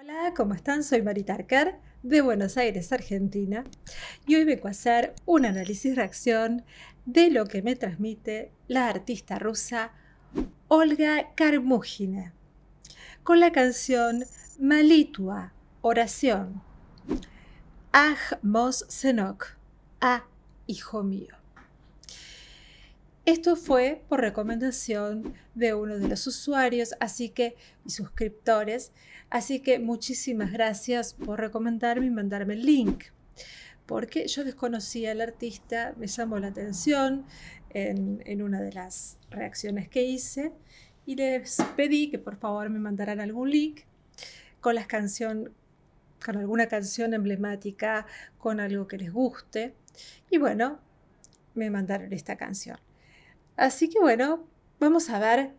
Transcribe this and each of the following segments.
Hola, ¿cómo están? Soy Marita Arcar de Buenos Aires, Argentina, y hoy vengo a hacer un análisis-reacción de lo que me transmite la artista rusa Olga Karmugina con la canción Malitua, oración. Aj mos senok, ah, hijo mío. Esto fue por recomendación de uno de los usuarios, así que, y suscriptores, así que muchísimas gracias por recomendarme y mandarme el link, porque yo desconocía al artista, me llamó la atención en, en una de las reacciones que hice y les pedí que por favor me mandaran algún link con las canción, con alguna canción emblemática, con algo que les guste. Y bueno, me mandaron esta canción. Así que bueno, vamos a ver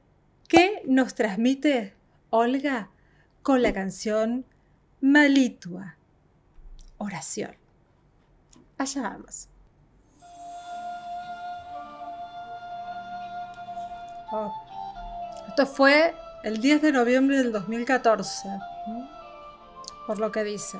qué nos transmite Olga con la canción Malitua, oración. Allá vamos. Oh. Esto fue el 10 de noviembre del 2014, por lo que dice.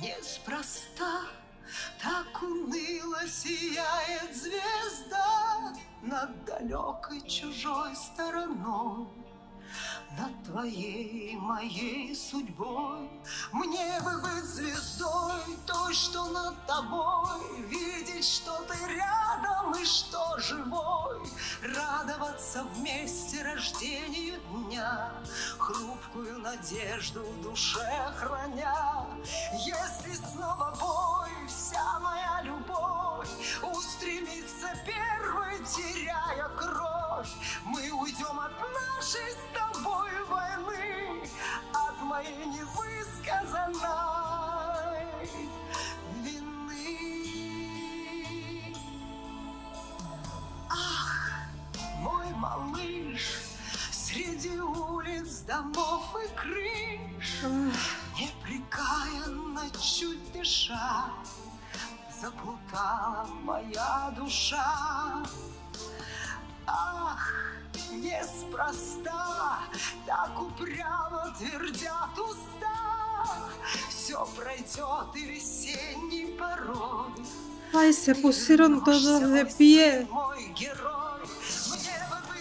неспроста так уныло сияет звезда Над далекой чужой стороной над твоей моей судьбой. Мне бы быть звездой, той, что над тобой. Видеть, что ты рядом и что живой. Радоваться вместе рождению дня. Хрупкую надежду в душе храня. Если снова бой, вся моя любовь Устремится первой, теряя кровь. Мы уйдем от нашей с тобой войны От моей невысказанной вины. Ах, мой малыш Среди улиц, домов и крыш Непрекаянно чуть дыша Заплутала моя душа. Ах, неспроста Так упрямо твердят уста. Все пройдет и весенний порой Ay, se pusieron todos de pie. мой герой. Мне бы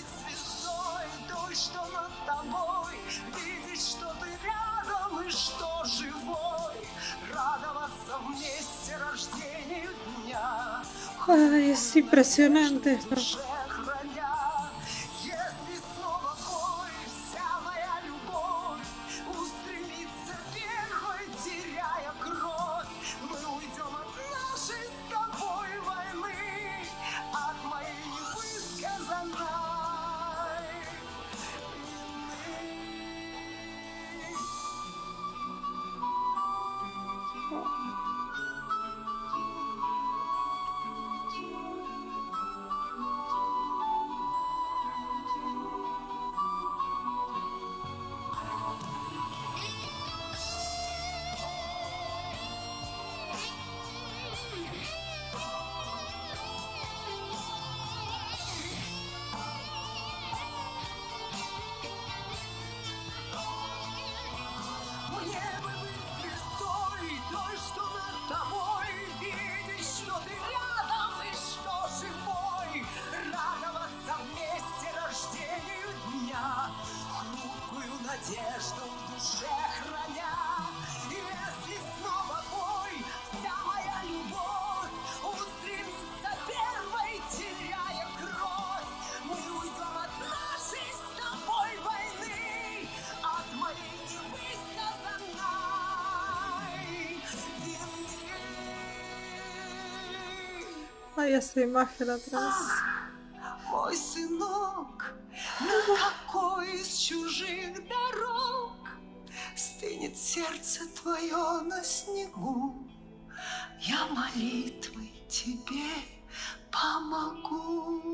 Hay esa imagen atrás. Мой сынок, на какой из чужих дорог Стынет сердце твое на снегу, Я молитвой тебе помогу.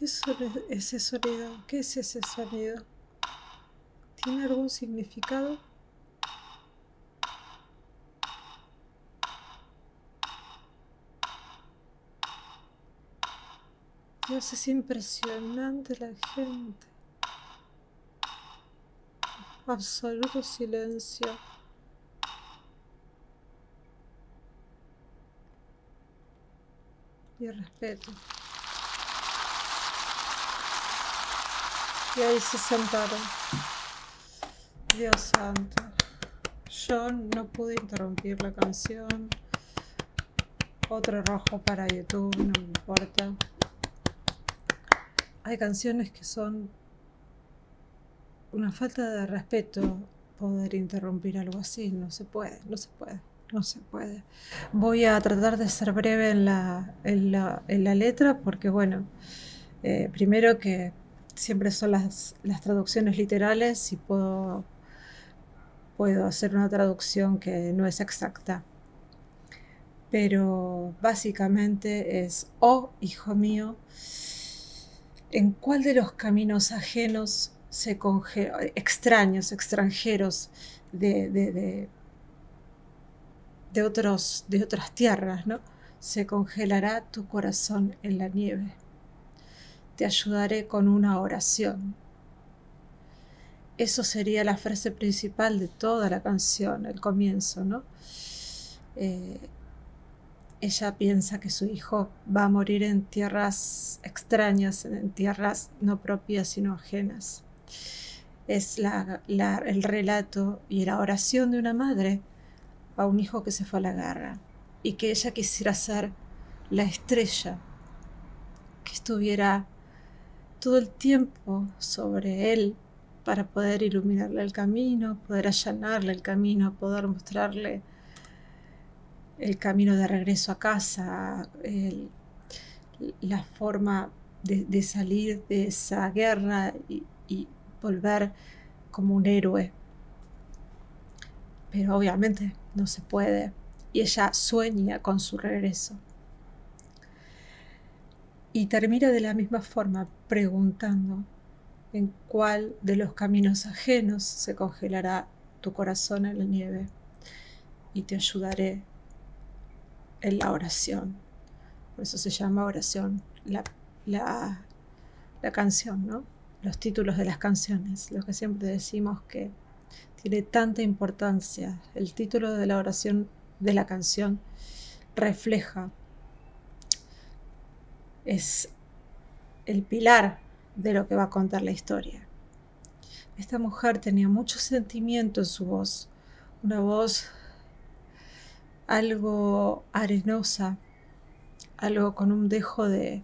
¿Qué es ese sonido? ¿Qué es ese sonido? ¿Tiene algún significado? Dios, es impresionante la gente. Absoluto silencio. Y respeto. Y ahí se sentaron. Dios santo. Yo no pude interrumpir la canción. Otro rojo para YouTube, no me importa. Hay canciones que son una falta de respeto poder interrumpir algo así. No se puede, no se puede, no se puede. Voy a tratar de ser breve en la, en la, en la letra porque, bueno, eh, primero que siempre son las, las traducciones literales y puedo, puedo hacer una traducción que no es exacta. Pero básicamente es, oh hijo mío, ¿en cuál de los caminos ajenos se extraños, extranjeros de, de, de, de, otros, de otras tierras, ¿no? se congelará tu corazón en la nieve? Te ayudaré con una oración. Eso sería la frase principal de toda la canción, el comienzo, ¿no? Eh, ella piensa que su hijo va a morir en tierras extrañas, en tierras no propias sino ajenas. Es el relato y la oración de una madre a un hijo que se fue a la guerra y que ella quisiera ser la estrella que estuviera todo el tiempo sobre él para poder iluminarle el camino, poder allanarle el camino, poder mostrarle el camino de regreso a casa, la forma de, salir de esa guerra y, volver como un héroe. Pero obviamente no se puede. Y ella sueña con su regreso. Y termina de la misma forma preguntando en cuál de los caminos ajenos se congelará tu corazón en la nieve y te ayudaré en la oración. Por eso se llama oración la, la, la canción, ¿no? Los títulos de las canciones, lo que siempre decimos que tiene tanta importancia. El título de la oración de la canción refleja es el pilar de lo que va a contar la historia. Esta mujer tenía mucho sentimiento en su voz, una voz algo arenosa, algo con un dejo de,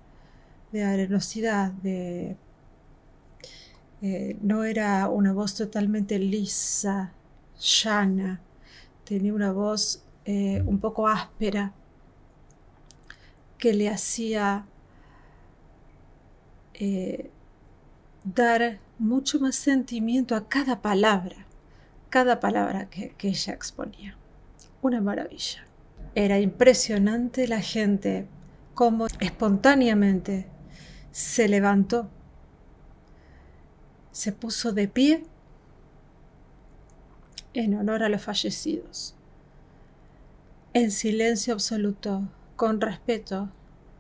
arenosidad, de, eh, no era una voz totalmente lisa, llana, tenía una voz eh, un poco áspera que le hacía eh, dar mucho más sentimiento a cada palabra, cada palabra que, que ella exponía. Una maravilla. Era impresionante la gente, cómo espontáneamente se levantó, se puso de pie en honor a los fallecidos, en silencio absoluto, con respeto.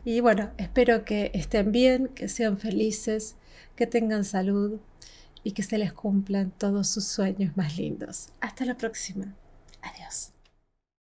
Y bueno, espero que estén bien, que sean felices, que tengan salud y que se les cumplan todos sus sueños más lindos. Hasta la próxima. Adiós.